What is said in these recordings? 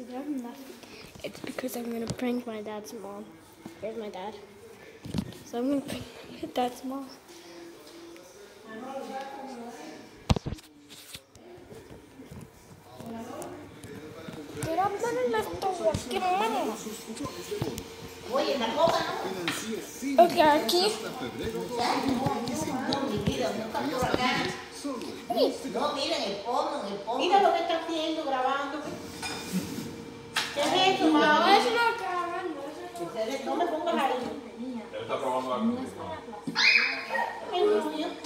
to them nothing. It's because I'm gonna prank my dad's mom. Where's my dad? So I'm gonna prank my dad's mom. Oye, la cosa, ¿no? Ok, aquí. No, miren el pomo, el pomo. Mira lo que está haciendo, grabando. No, me pongas ahí. Él está probando la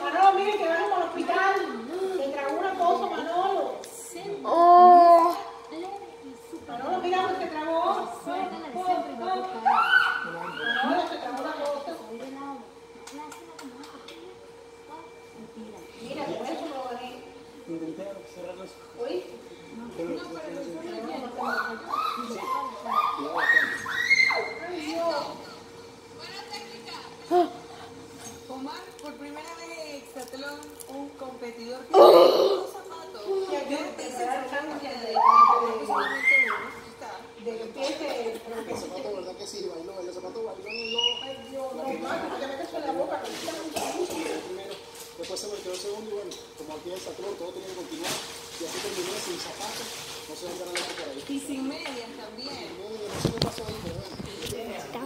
Manolo, miren que vamos al hospital. Omar, por no. Después se volteó el segundo y bueno, como aquí el todo tenía que continuar. Y así terminó sin zapatos. That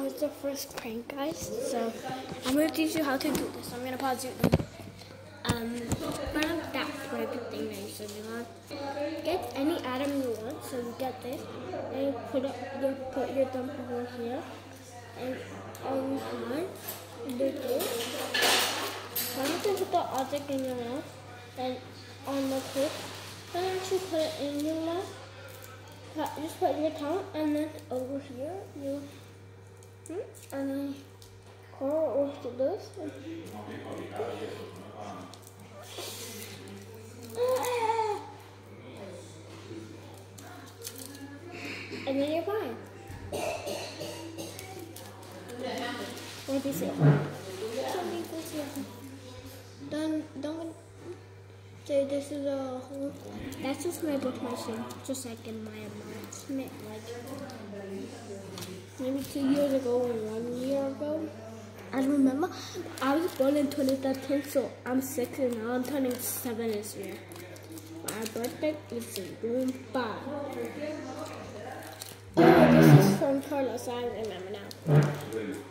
was the first prank, guys. So I'm gonna teach you how to do this. I'm gonna pause you. Um, front of that private thing that you said you want. Get any item you want. So you get this, and you put up, you put your thumb over here, and on you do this. Now you can put the object in your mouth, and on the clip, then you put it in your mouth. Just put your tongue, and then over here you. Hmm? And then curl with this. And then you're fine. What you say? Don't, don't say this is a whole. That's just my book machine, just like in my announcement, like maybe two years ago or one year ago. I remember I was born in 2013, so I'm six and now I'm turning seven this year. My birthday is in June 5. Oh, this is from Carlos, I remember now.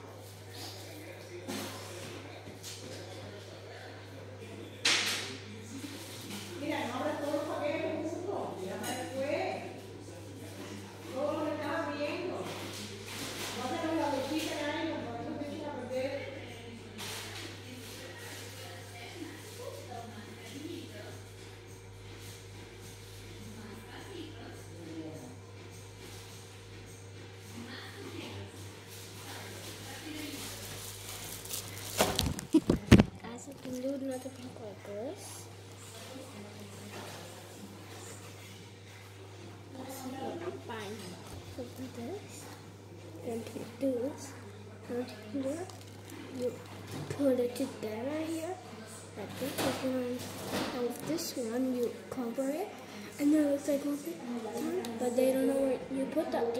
Do another prank like this. Fine. So this. Take this. Take here. You put it together here. Like this. And then and with this one, you cover it. And then it looks like one thing. But they don't know where you put that. Have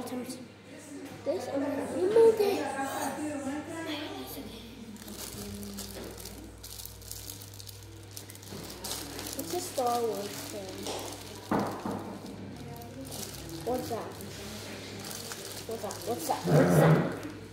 this and you it. It's a Star Wars thing. What's that? What's that? What's that? What's that?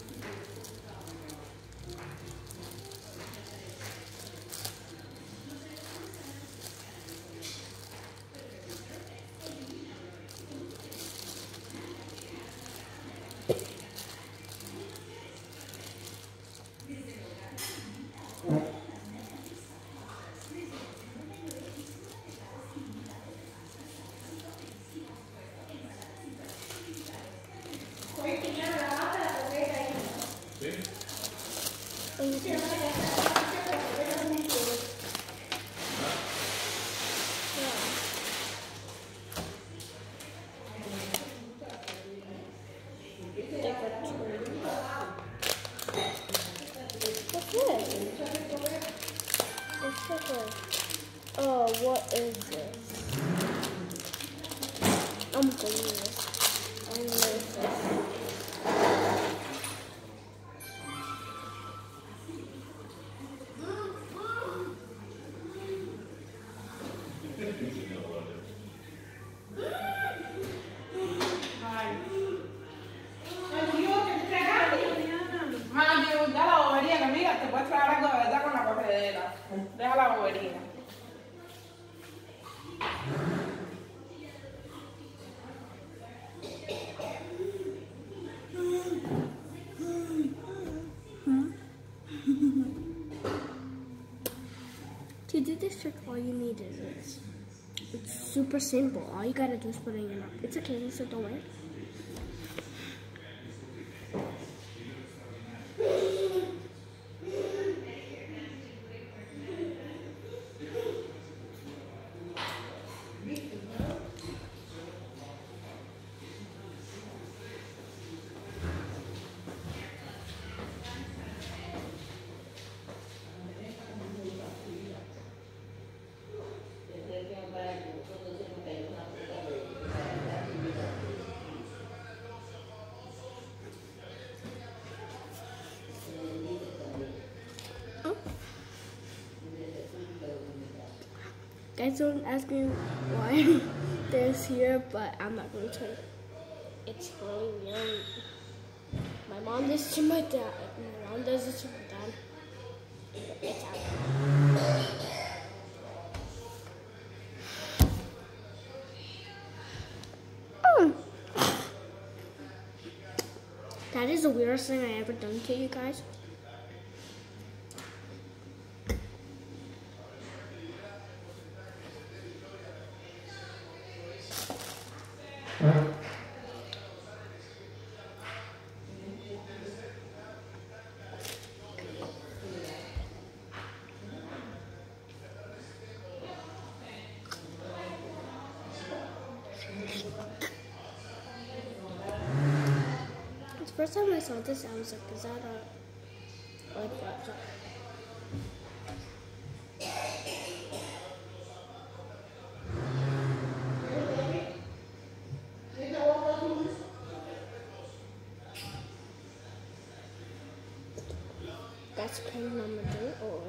Super simple. All you gotta do is put it in your mouth. It's okay, so don't worry. Guys, don't ask me why there's here, but I'm not going to tell you. It's really weird. My mom does this to my dad. My mom does it to my dad. It's out. Mm. That is the weirdest thing I ever done to you guys. First time I saw this, I was like, is that a what's up? That's pin number two. Oh.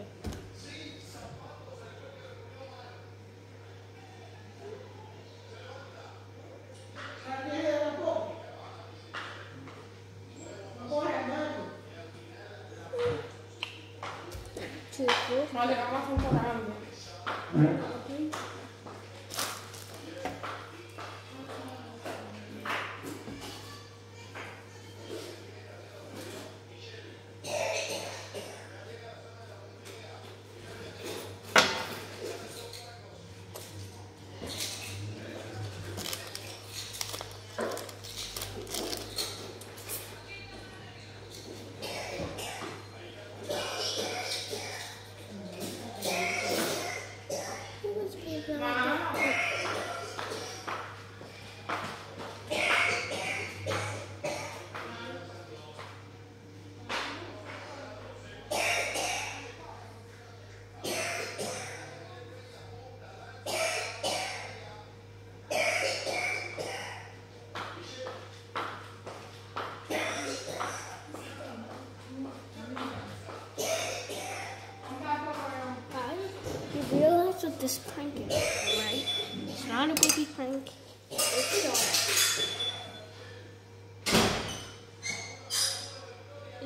Oh, wait. Two, four. Vale,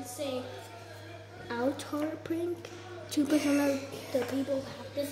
it's a outdoor prank. Two percent of the people have this.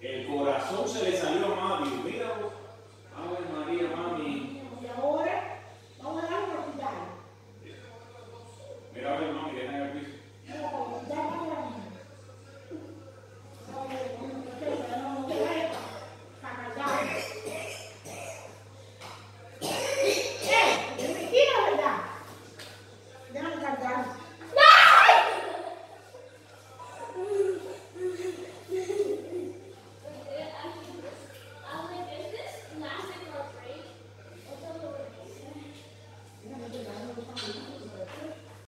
El corazón se le salió a Mario. Míralo.